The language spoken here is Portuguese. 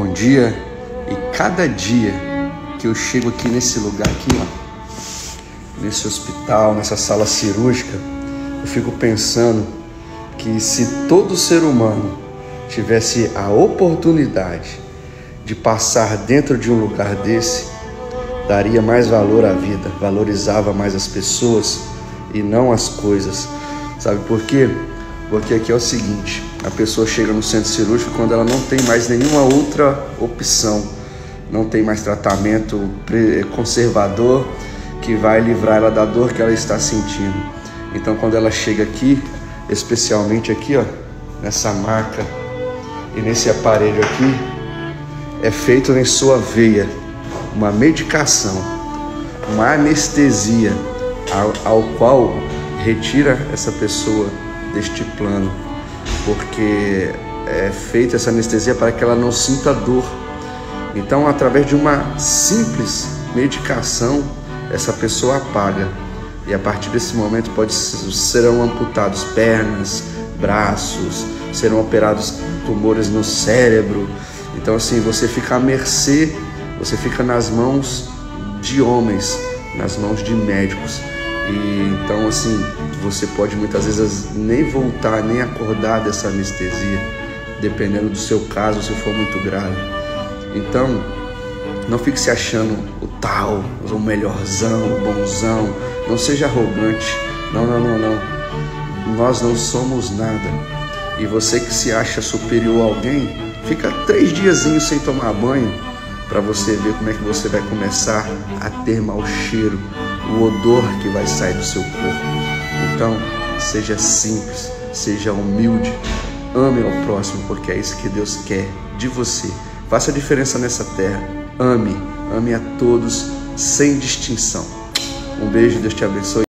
Bom dia. E cada dia que eu chego aqui nesse lugar aqui, ó, nesse hospital, nessa sala cirúrgica, eu fico pensando que se todo ser humano tivesse a oportunidade de passar dentro de um lugar desse, daria mais valor à vida, valorizava mais as pessoas e não as coisas. Sabe por quê? Porque aqui é o seguinte: a pessoa chega no centro cirúrgico quando ela não tem mais nenhuma outra opção, não tem mais tratamento conservador que vai livrar ela da dor que ela está sentindo. Então, quando ela chega aqui, especialmente aqui, ó, nessa marca e nesse aparelho aqui, é feito em sua veia uma medicação, uma anestesia, ao, ao qual retira essa pessoa deste plano, porque é feita essa anestesia para que ela não sinta dor. Então, através de uma simples medicação, essa pessoa apaga. E a partir desse momento pode serão amputados pernas, braços, serão operados tumores no cérebro. Então assim, você fica à mercê, você fica nas mãos de homens, nas mãos de médicos. E então assim, você pode muitas vezes nem voltar, nem acordar dessa anestesia, dependendo do seu caso, se for muito grave. Então, não fique se achando o tal, o melhorzão, o bonzão. Não seja arrogante. Não, não, não, não. Nós não somos nada. E você que se acha superior a alguém, fica três diazinhos sem tomar banho para você ver como é que você vai começar a ter mau cheiro, o odor que vai sair do seu corpo. Então, seja simples, seja humilde, ame ao próximo, porque é isso que Deus quer de você. Faça a diferença nessa terra. Ame, ame a todos sem distinção. Um beijo, Deus te abençoe.